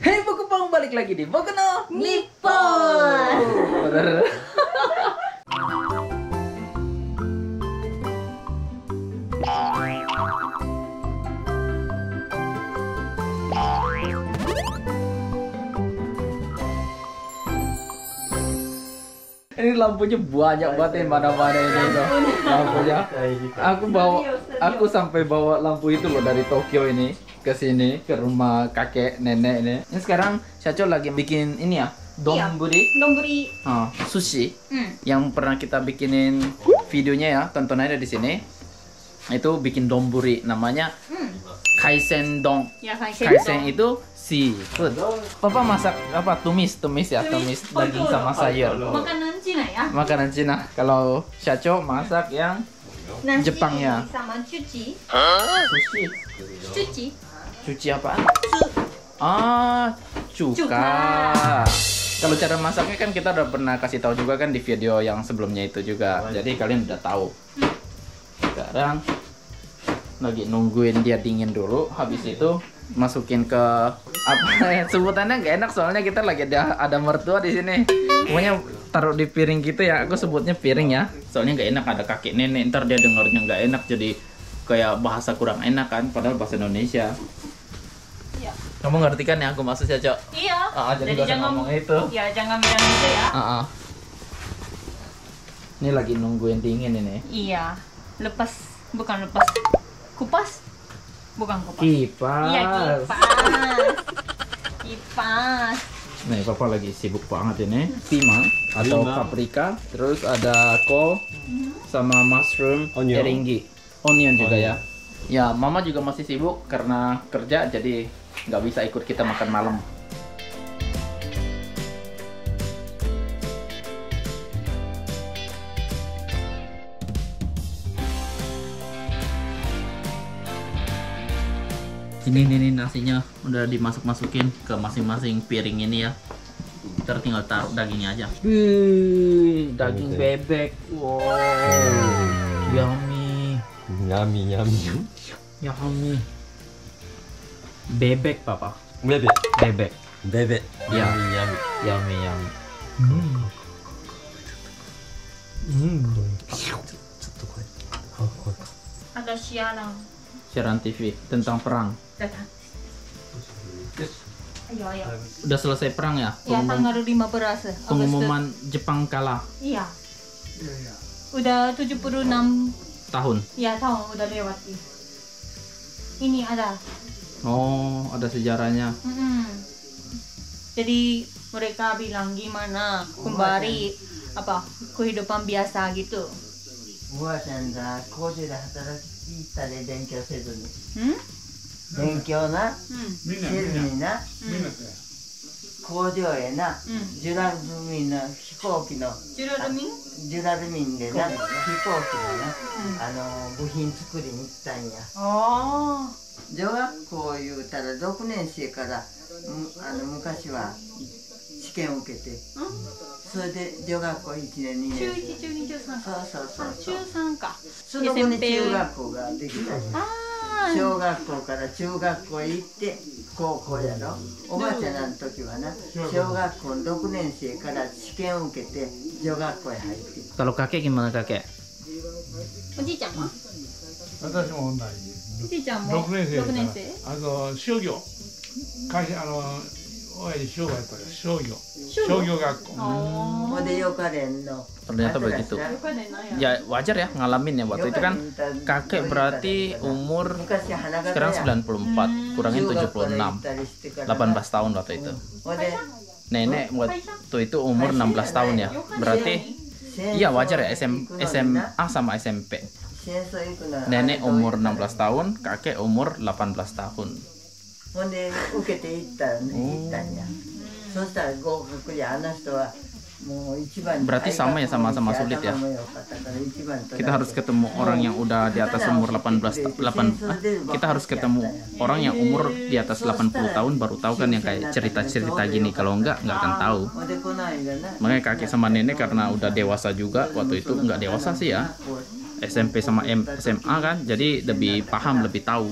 Hei Bokupang balik lagi di Bokuno Nippon. Bener. Ini lampunya banyak banget yang mana-mana ini tuh. Lampunya. Aku bawa aku sampai bawa lampu itu loh dari Tokyo ini ke sini ke rumah kakek nenek ini. Ini sekarang Syacho lagi bikin ini ya, donburi, Donburi. ah, sushi Hmm. yang pernah kita bikinin videonya ya, tonton aja di sini. Itu bikin donburi namanya Hmm. kaisen don. Ya, kaisen. Kaisen itu seafood. Papa masak apa? Tumis, tumis ya, tumis daging sama sayur. Makanan Cina ya. Makanan Cina. Kalau Syacho masak yang Nasi Jepang ya. Sama cuci. sushi. Cuci. Cuci apa? Ah, cuka. Cuka. Kalau cara masaknya kan kita udah pernah kasih tahu juga kan di video yang sebelumnya itu juga. Jadi kalian udah tahu. Sekarang lagi nungguin dia dingin dulu. Habis itu masukin ke apa ya, sebutannya nggak enak soalnya kita lagi ada ada mertua di sini. Pokoknya taruh di piring gitu ya. Aku sebutnya piring ya. Soalnya nggak enak ada kakek nenek. Ntar dia dengarnya nggak enak jadi kayak bahasa kurang enak kan. Padahal bahasa Indonesia. Iya. Kamu ngerti kan ya aku maksudnya, Cok? Iya. Ah, jadi nggak usah ngomong itu. Ya, jangan bilang itu ya. Ah, ah. Ini lagi nungguin dingin ini. Iya. Lepas bukan lepas. Kupas? Bukan kupas. Kipas. Iya, kipas. Kipas. Nih, papa lagi sibuk banget ini. Pima atau paprika, terus ada kol sama mushroom Onion. eringi. Onion juga Onion. ya. Ya, mama juga masih sibuk karena kerja jadi nggak bisa ikut kita makan malam. Ini nih nih nasinya udah dimasuk masukin ke masing-masing piring ini ya. Ntar tinggal taruh dagingnya aja. Wih, daging bebek. Wow, yummy, Nyami nyami. yummy. Bebek papa, Bebek. bebek. Bebek. Ya. Nyami nyami. Yummy, yummy. Hmm. あこれか Ada siaran. Siaran TV tentang perang. Datang. Ayo, ayo. Udah selesai perang ya? Ya, Pengumum- tanggal 15 Agustus. pengumuman Jepang kalah Iya. Udah 76 tahun. ya tahun udah lewat. Ini ada. Oh, ada sejarahnya. Mm-mm. Jadi mereka bilang gimana kembali apa kehidupan biasa gitu. おばあちゃんが工場で働いたで勉強せずに Hmm? 勉強な Hmm. せずにな Hmm. 工場へな Hmm. ジュラルミンの飛行機の Juralumin? ジュラルミンでな飛行機のな Hmm. あの部品作りに行ったんや Oh. 女学校言うたら6年生からむあの昔は試験を受けて Hmm? それで女学校1年2中年1、中2、中3か。そうそうそう中3か。その後に中学校ができたんやあ小学校から中学校へ行って高校やろ？おばあちゃんらの時はな小学校の6年生から試験を受けて女学校へ入って Kalau kakek gimana kakek? おじいちゃんは？私も同じおじいちゃんも6年生6年生？あの商業。会社あの親父商売やったから商業商業商業学校あほんでよかれんの Ternyata begitu.あ。よかねなんや。 Ya wajar ya ngalamin ya waktu itu kan kakek berarti umur 昔花形 sekarang や 94 kurangin 76 18 tahun waktu itu ほんで nenek waktu itu umur 16 tahun ya berarti 戦争 iya wajar ya SM, 行くのにな SMA sama SMP 戦争行くの nenek umur 16 tahun kakek umur 18 tahun ほんで受けて行ったらね行ったんやそしたら合格であの人はもう一番に Berarti sama ya, sama-sama sulit ya? 頭も良かったから一番取られて kita harus ketemu orang yang udah di atas umur 18 ta- 8 ah, kita harus ketemu orang yang umur di atas 80 tahun baru tahu kan yang kayak cerita-cerita gini kalau enggak nggak akan tahu ほんでこの間な makanya kakek sama nenek karena udah dewasa juga waktu itu nggak dewasa sih ya SMP sama M- SMA kan jadi lebih paham lebih tahu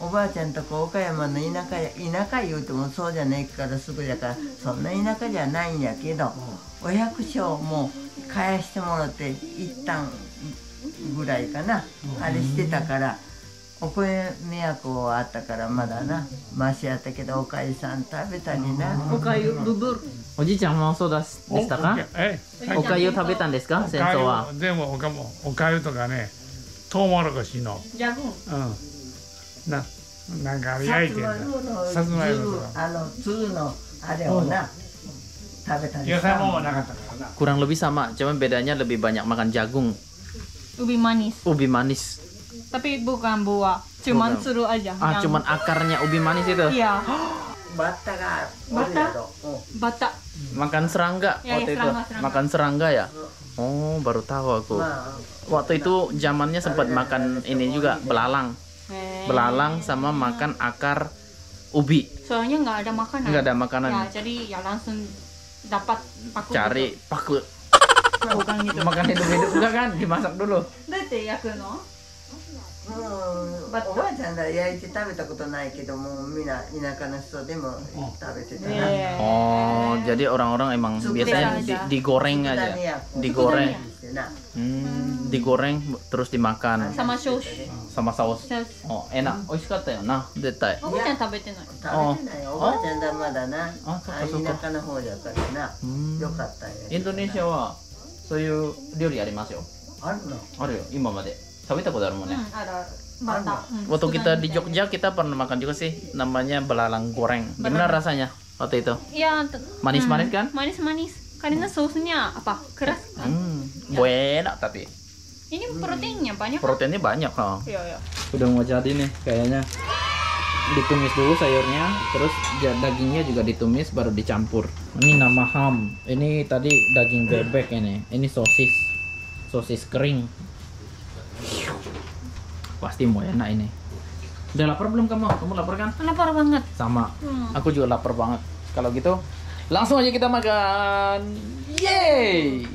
おばあちゃんとこ岡山の田舎や田舎言うてもそうじゃないからすぐやからそんな田舎じゃないんやけどお百姓も返してもらって一旦ぐらいかな。あれしてたからお米都はあったからまだなマシやったけどおかゆさん食べたりな。おかゆブブルおじいちゃんもそうだしでしたか？えおかゆ食べたんですか？戦争は。でもおかもおかゆとかねトウモロコシの。ジャグンうんななんかあれさ焼いてんだつまいものさつまいも粒とかあの粒のあれをな食べたり野菜もしたなかったからな Kurang lebih sama, cuman bedanya lebih banyak makan jagung, ubi manis ubi manis. tapi bukan buah cuman Bukan. seru aja Ah, yang- cuman akarnya ubi manis itu. iya バッタがおるやろうん bata Makan serangga Ya, ya, waktu itu. serangga, serangga. Makan serangga ya? Oh, baru tahu aku. まあ Waktu itu zamannya sempat makan ini juga belalang. Eh, Belalang sama makan akar ubi. soalnya nggak ada makanan Nggak ada makanan. ya jadi ya langsung dapat paku Cari paku. gitu. bukan gitu Makan hidup-hidup enggak kan? Dimasak dulu. どうやって焼くのうんバッタおばあちゃんら焼いて食べたことないけどもみんな田舎の人でも食べてたな、 Eh, Oh, jadi orang-orang emang Cukup biasanya aja. di- digoreng aja. Digoreng. してな Hmm, digoreng terus dimakan sama saus sama saus. サウス Oh, enak. 美味しかったよな、絶対。おばちゃん食べてない食べてないよおばあちゃんだまだなあそっかそっか田舎の方だからなうんよかったよインドネシアはそういう料理ありますよ。あるのあるよ、今まで。食べたことあるもんね。うんあるあるバタうん Waktu kita di 佃煮みたい Jogja kita pernah makan juga sih namanya belalang goreng. Gimana rasanya waktu itu? na iya t- Manis-manis hmm, kan? manis manis karena sausnya apa keras kan Hmm, buena tapi ini proteinnya banyak kan? proteinnya banyak oh. iya iya Udah mau jadi nih kayaknya. Ditumis dulu sayurnya, terus dagingnya juga ditumis baru dicampur. Ini nama ham. Ini tadi daging bebek ini. Ini sosis. Sosis kering. Pasti mau enak ini. Udah lapar belum kamu? Kamu lapar kan? lapar banget Sama. Hmm. Aku juga lapar banget. Kalau gitu, langsung aja kita makan. Yeay!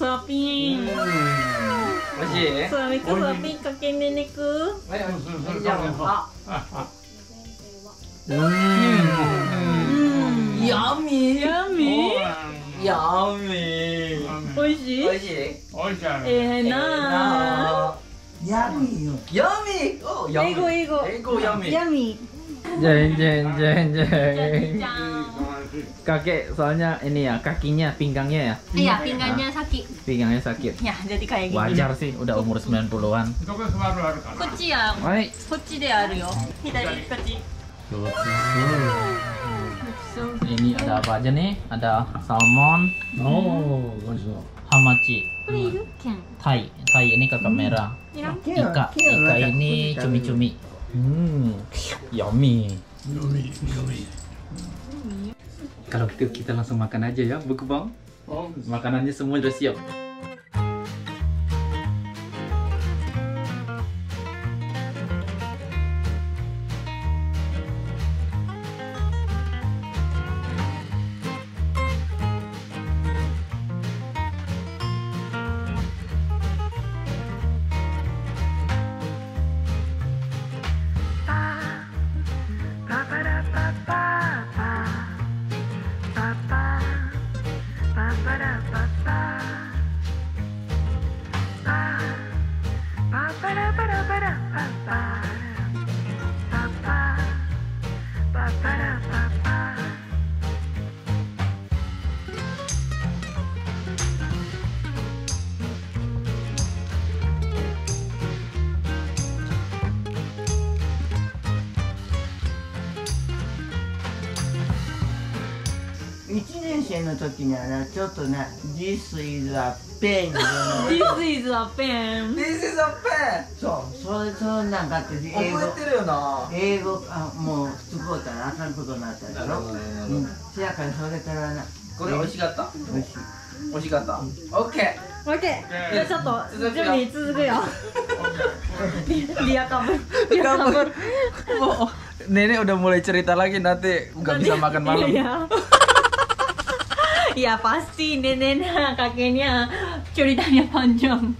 ソワピン。美味しい。ソワミクスピンかけめねく。はい、美味しい。じゃあ、うん。うん。やみ。やみ。やみ。美味しい。美味しい。美味しい。ええな。やみよ。やみ。お、やみ。英語英語。英語やみ。やみ。じゃんじゃん。じゃんじゃん。kakek soalnya ini ya kakinya pinggangnya ya? Iya pinggangnya sakit. Pinggangnya sakit? Ya jadi kayak gini. Wajar sih udah umur 90-an kuci ya. Kecil deh ada yo hidari kuci ini ada apa aja nih? Ada salmon oh hamachi. Thai. Thai ini kakak hmm. merah. Ya. Ika. Ika ini cumi-cumi. Hmm. Yummy. Yummy yummy. Kalau gitu kita langsung makan aja ya, Bu Bang. Makanannya semua udah 1年生の時にはちょっとな「This is a pain」み「This is a pain」「This is a pain」そうそうそれなんかって英語。覚えてるよな。英語あもう普通こうたらあかんことになったでしょ？せやからそれからなこれ美味しかった？美しい。しかった。オッケー。オッケー。じゃちょっと準備続くよ。リアカム。リアカブ。もう、ねね udah mulai cerita lagi nanti. Ya pasti neneknya kakeknya ceritanya panjang.